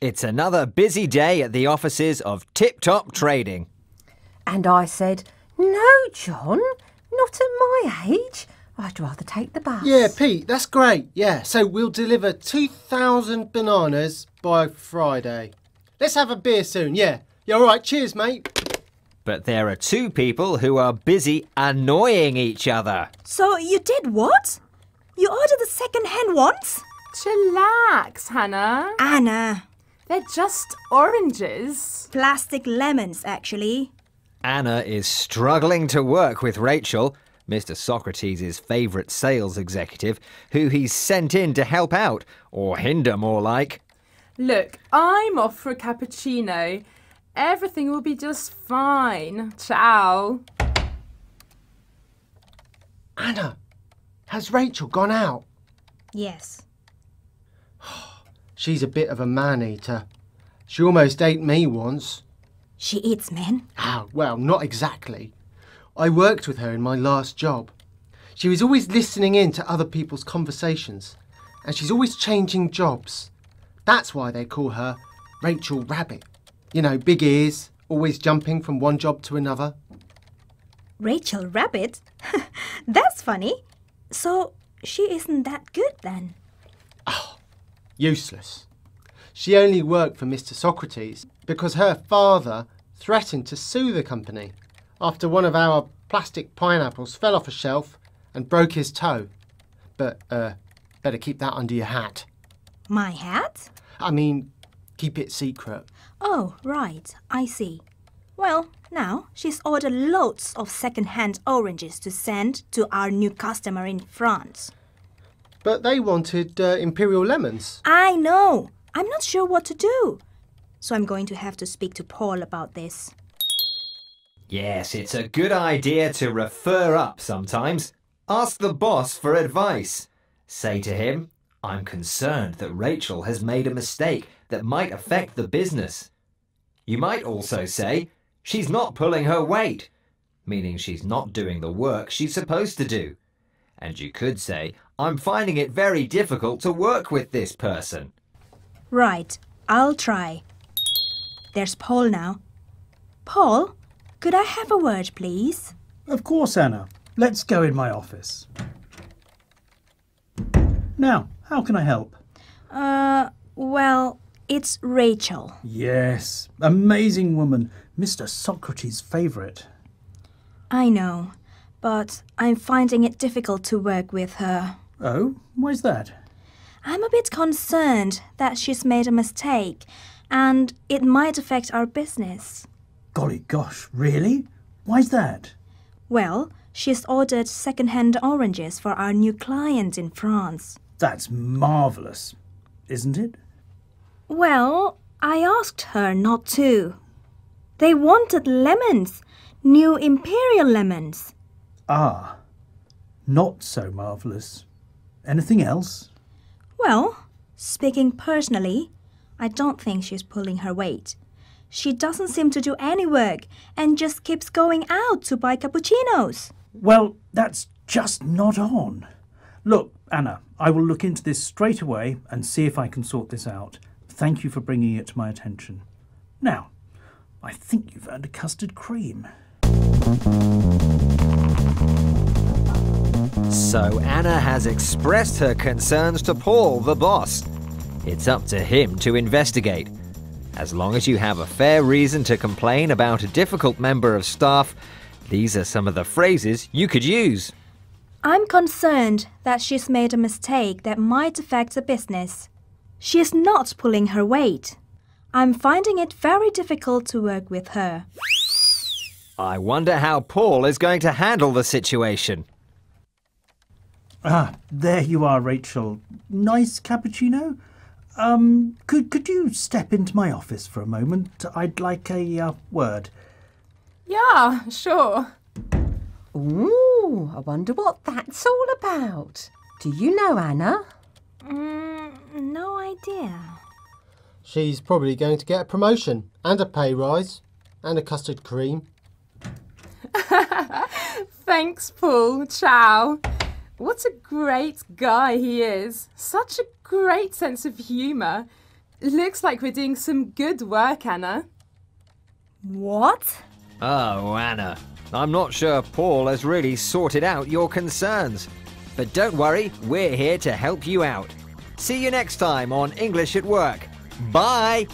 It's another busy day at the offices of Tip Top Trading. And I said, No, John, not at my age. I'd rather take the bus. Yeah, Pete, that's great. Yeah, so we'll deliver 2,000 bananas by Friday. Let's have a beer soon, yeah. Yeah, all right, cheers, mate. But there are two people who are busy annoying each other. So you did what? You ordered the second-hand ones? Chillax, Hannah. Anna. They're just oranges. Plastic lemons, actually. Anna is struggling to work with Rachel, Mr. Socrates' favourite sales executive, who he's sent in to help out, or hinder more like. Look, I'm off for a cappuccino. Everything will be just fine. Ciao. Anna, has Rachel gone out? Yes. She's a bit of a man eater. She almost ate me once. She eats men? Ah, well, not exactly. I worked with her in my last job. She was always listening in to other people's conversations, and she's always changing jobs. That's why they call her Rachel Rabbit. You know, big ears, always jumping from one job to another. Rachel Rabbit? That's funny. So she isn't that good then? Useless. She only worked for Mr. Socrates because her father threatened to sue the company after one of our plastic pineapples fell off a shelf and broke his toe. But, uh, better keep that under your hat. My hat? I mean, keep it secret. Oh, right. I see. Well, now she's ordered loads of second-hand oranges to send to our new customer in France. But they wanted uh, imperial lemons. I know. I'm not sure what to do. So I'm going to have to speak to Paul about this. Yes, it's a good idea to refer up sometimes. Ask the boss for advice. Say to him, I'm concerned that Rachel has made a mistake that might affect the business. You might also say, she's not pulling her weight, meaning she's not doing the work she's supposed to do. And you could say, I'm finding it very difficult to work with this person. Right. I'll try. There's Paul now. Paul, could I have a word, please? Of course, Anna. Let's go in my office. Now, how can I help? Uh, well, it's Rachel. Yes, amazing woman. Mr. Socrates' favourite. I know, but I'm finding it difficult to work with her. Oh, why's that? I'm a bit concerned that she's made a mistake and it might affect our business. Golly gosh, really? Why's that? Well, she's ordered second-hand oranges for our new client in France. That's marvellous, isn't it? Well, I asked her not to. They wanted lemons, new imperial lemons. Ah, not so marvellous. Anything else? Well, speaking personally, I don't think she's pulling her weight. She doesn't seem to do any work and just keeps going out to buy cappuccinos. Well, that's just not on. Look, Anna, I will look into this straight away and see if I can sort this out. Thank you for bringing it to my attention. Now, I think you've earned a custard cream. So Anna has expressed her concerns to Paul, the boss. It's up to him to investigate. As long as you have a fair reason to complain about a difficult member of staff, these are some of the phrases you could use. I'm concerned that she's made a mistake that might affect the business. She is not pulling her weight. I'm finding it very difficult to work with her. I wonder how Paul is going to handle the situation. Ah, there you are, Rachel. Nice cappuccino? Um, could could you step into my office for a moment? I'd like a uh, word. Yeah, sure. Ooh, I wonder what that's all about. Do you know, Anna? Mm, no idea. She's probably going to get a promotion and a pay rise and a custard cream. Thanks, Paul. Ciao. What a great guy he is. Such a great sense of humour. Looks like we're doing some good work, Anna. What? Oh, Anna. I'm not sure Paul has really sorted out your concerns. But don't worry, we're here to help you out. See you next time on English at Work. Bye!